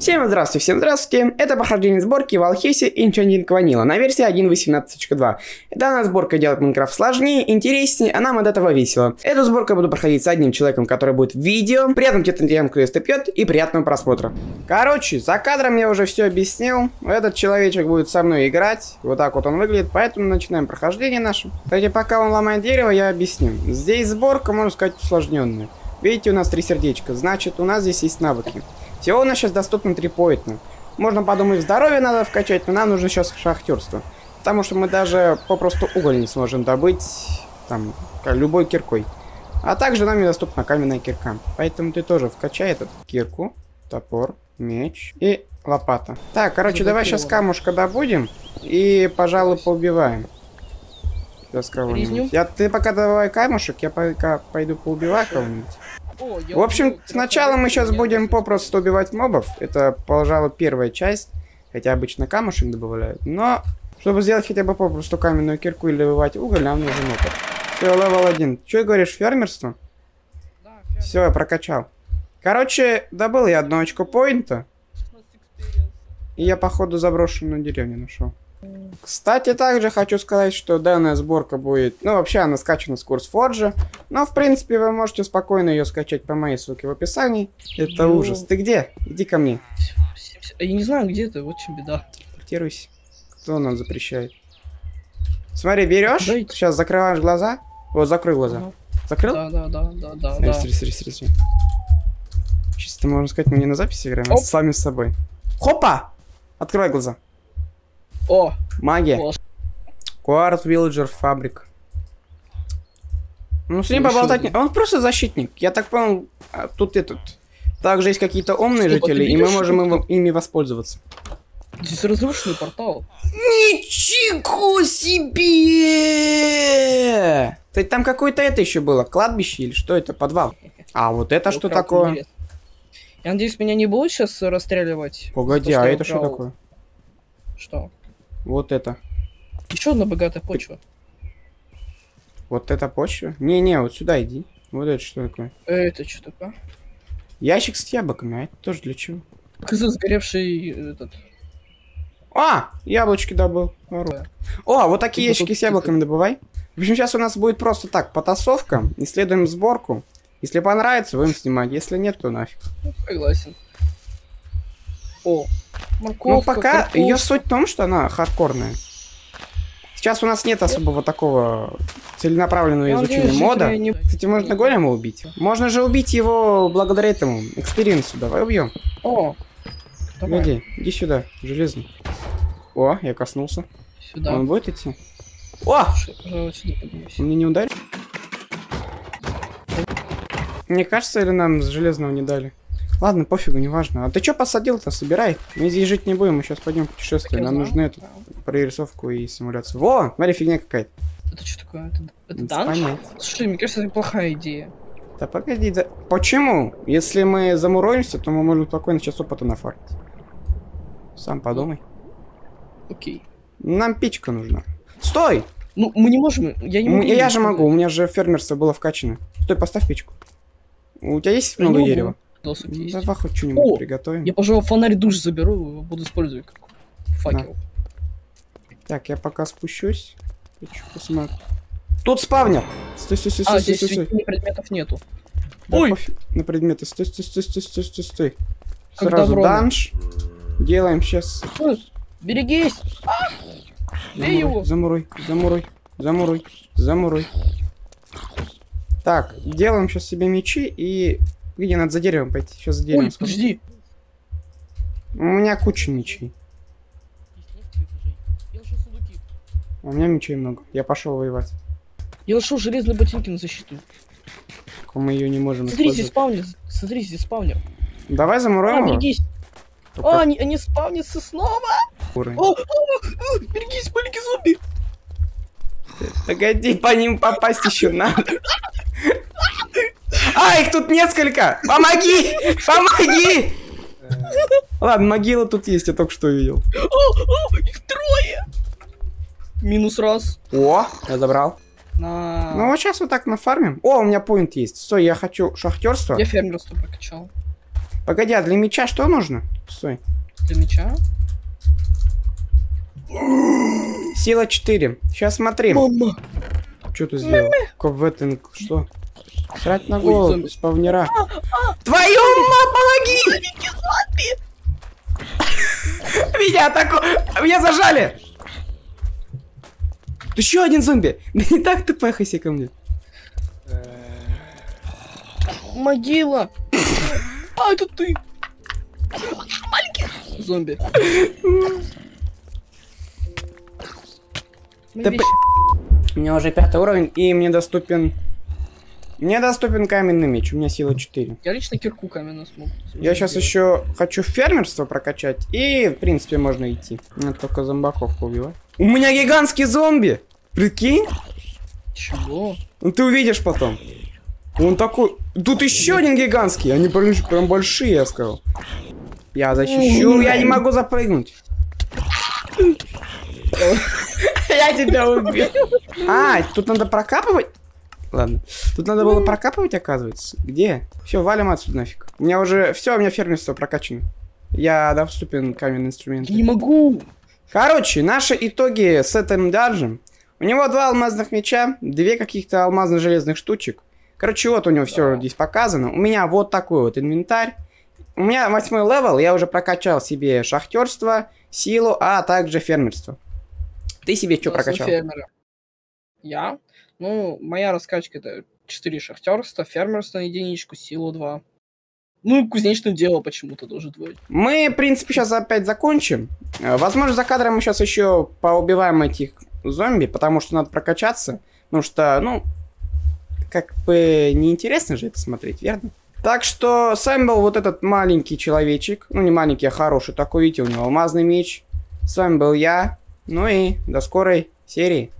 Всем здравствуйте, всем здравствуйте. Это прохождение сборки в Алхесе Enchanting Vanilla на версии 1.18.2. Данная сборка делает Майнкрафт сложнее, интереснее, а нам от этого весело. Эту сборку я буду проходить с одним человеком, который будет в видео. Приятным тебе тем, кто это пьет, и приятного просмотра. Короче, за кадром я уже все объяснил. Этот человечек будет со мной играть. Вот так вот он выглядит, поэтому начинаем прохождение наше. Кстати, пока он ломает дерево, я объясню. Здесь сборка, можно сказать, усложненная. Видите, у нас три сердечка, значит, у нас здесь есть навыки. Всего у нас сейчас доступно 3 поэтна. Можно подумать, здоровье надо вкачать, но нам нужно сейчас шахтерство. Потому что мы даже попросту уголь не сможем добыть, там, любой киркой. А также нам недоступна каменная кирка. Поэтому ты тоже вкачай этот кирку, топор, меч и лопата. Так, короче, давай сейчас камушка добудем и, пожалуй, поубиваем. Сейчас кого-нибудь. Я, ты пока давай камушек, я пока пойду поубиваю кого-нибудь. В общем, сначала мы сейчас будем попросту убивать мобов. Это, пожалуй, первая часть. Хотя обычно камушек добавляют. Но, чтобы сделать хотя бы попросту каменную кирку или добывать уголь, нам нужен опыт. Все, level 1. Че говоришь, фермерство? Да, Все, я прокачал. Короче, добыл я одно очко поинта. И я, походу, заброшенную деревню нашел. Кстати, также хочу сказать, что данная сборка будет... Ну, вообще, она скачана с курс Forge. Но, в принципе, вы можете спокойно ее скачать по моей ссылке в описании. Это Йо. ужас. Ты где? Иди ко мне. Я не знаю, где ты, вот чем беда. Телепортируйся. Кто нам запрещает? Смотри, берешь, Дайте. сейчас закрываешь глаза. Вот, закрой глаза. Ага. Закрыл? Да, да, да, да, да. Смотри, смотри, смотри, смотри, смотри. Чисто, можно сказать, мы не на записи играем, а сами с собой. Хопа! Открывай глаза. О! Магия. Кварт Вилледжер Фабрик. Ну, с ним поболтать не... Он просто защитник. Я так понял, а, тут этот... Также есть какие-то умные Стоп, жители, и мы можем им, ими воспользоваться. Здесь разрушенный портал. Ничего себе! Ты там какое-то это еще было, кладбище или что это, подвал? А вот это что такое? Я надеюсь, меня не будут сейчас расстреливать. Погоди, а это что такое? Что? Вот это. Еще одна богатая почва. Вот это почва? Не-не, вот сюда иди. Вот это что такое? Это что такое? Ящик с яблоками, а это тоже для чего? Козы сгоревший этот. А, яблочки добыл. О, вот такие ящики с яблоками добывай. В общем, сейчас у нас будет просто так, потасовка. Исследуем сборку. Если понравится, будем снимать. Если нет, то нафиг. Согласен. О, Морковка, ну, пока ее суть в том, что она хардкорная. Сейчас у нас нет особого такого целенаправленного изучения мода. Не... Кстати, можно голема убить. Можно же убить его благодаря этому экспириенсу. Давай убьем. О, давай. Иди, иди сюда, железный. О, я коснулся. Сюда. Он будет идти? О! Он мне не ударил? Мне кажется, или нам с железного не дали? Ладно, пофигу, неважно. А ты что посадил-то? Собирай. Мы здесь жить не будем, мы сейчас пойдем путешествие. Нам нужны эту прорисовку и симуляцию. Во! Смотри, фигня какая-то. Это что такое? Это, это данж? Слушай, мне кажется, это плохая идея. Да погоди, да... Почему? Если мы замуроемся, то мы можем спокойно сейчас опыта нафармить. Сам подумай. Окей. Нам печка нужна. Стой! Ну, мы не можем, я не могу. Я, я же могу, у меня же фермерство было вкачано. Стой, поставь печку. У тебя есть я много дерева? Доступ есть. Давай хоть что-нибудь приготовим. Я, пожалуй, фонарь душ заберу, буду использовать как факел. Да. Так, я пока спущусь. Хочу посмотреть. Тут спавнер! Стой, стой, стой, а, стой, здесь стой, стой. предметов нету. Да, Ой! Пофиг на предметы. Стой, стой, стой, стой, стой, стой, стой. Сразу данж. Делаем сейчас. Берегись! Замуруй, его. замуруй, замуруй, замуруй, замуруй. Так, делаем сейчас себе мечи и где надо за деревом пойти. Сейчас за деревом. Ой, подожди. У меня куча мечей. У меня мечей много. Я пошел воевать. Я нашел железные ботинки на защиту. Так мы ее не можем Смотри, здесь спавнер. Смотри, здесь спавнер. Давай замуруем а, его. Берегись. Только... А, они, они спавнятся снова. Уровень. О, о, о, берегись, маленький зомби. Погоди, по ним попасть еще надо. Их тут несколько! Помоги! Помоги! Ладно, могила тут есть, я только что видел. О, о, их трое! Минус раз. О, я забрал. На... Ну вот сейчас вот так нафармим. О, у меня поинт есть. Стой, я хочу шахтерство. Я фермерство прокачал. Погоди, а для меча что нужно? Стой. Для меча? Сила 4. Сейчас смотри. Мама. Что ты сделал? Коветтинг, что? Срать на Ой, голову, зомби. спавнера. Твою мать, помоги! Меня атаку... Меня зажали! Еще один зомби! Да не так ты пехайся ко мне. Могила. А, это ты. Маленький зомби. Меня уже пятый уровень, и мне доступен... Мне доступен каменный меч, у меня сила 4. Я лично кирку каменную смог. Я сейчас еще хочу фермерство прокачать, и, в принципе, можно идти. Надо только зомбаков убивать. У меня гигантский зомби! Прикинь? Чего? Ну ты увидишь потом. Он такой... Тут еще один гигантский. Они прям, прям большие, я сказал. Я защищу, я не могу запрыгнуть. Я тебя убил. А, тут надо прокапывать? Ладно. Тут надо было прокапывать, оказывается. Где? Все, валим отсюда нафиг. У меня уже... Все, у меня фермерство прокачано. Я доступен каменный инструмент. Не могу. Короче, наши итоги с этим данжем. У него два алмазных меча, две каких-то алмазно-железных штучек. Короче, вот у него все здесь показано. У меня вот такой вот инвентарь. У меня восьмой level, я уже прокачал себе шахтерство, силу, а также фермерство. Ты себе что прокачал? фермера. Я? Ну, моя раскачка это 4 шахтерства, фермерство на единичку, силу 2. Ну и кузнечное дело почему-то тоже двое. Мы, в принципе, сейчас опять закончим. Э, Возможно, за кадром мы сейчас еще поубиваем этих зомби, потому что надо прокачаться. Потому что, ну, как бы неинтересно же это смотреть, верно? Так что с вами был вот этот маленький человечек. Ну, не маленький, а хороший такой, видите, у него алмазный меч. С вами был я. Ну и до скорой серии.